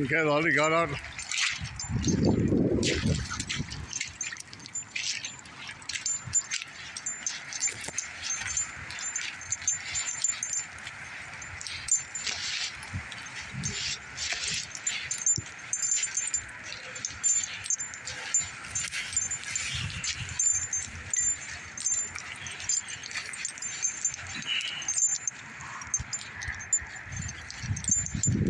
Okay, already got out.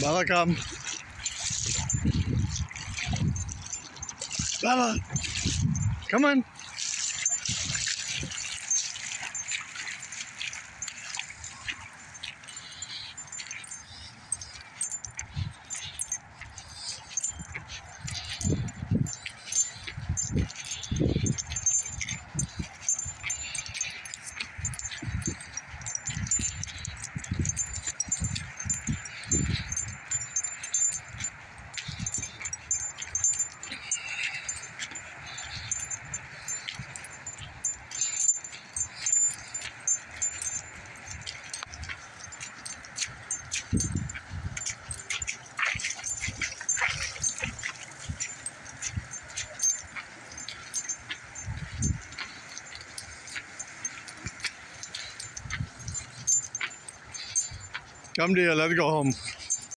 Bella, come. Bella, come on. Come dear, er, let's go home.